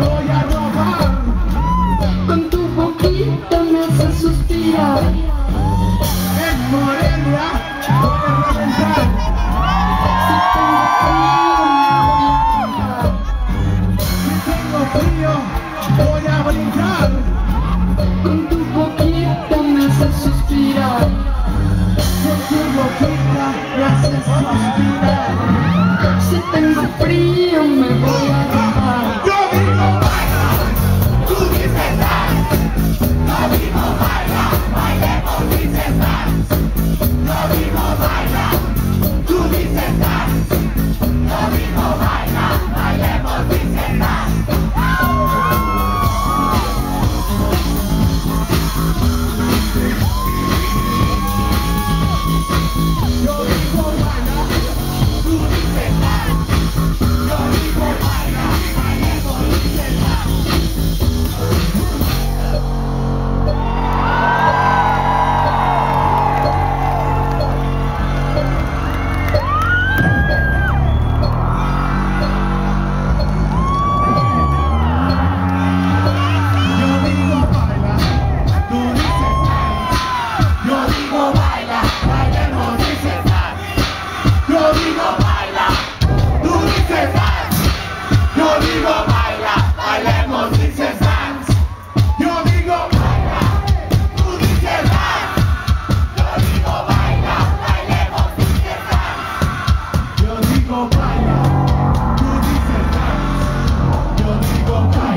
voy a robar. Con tu boquita me hace suspirar. digo vaya, tú dices vaya, yo digo vaya.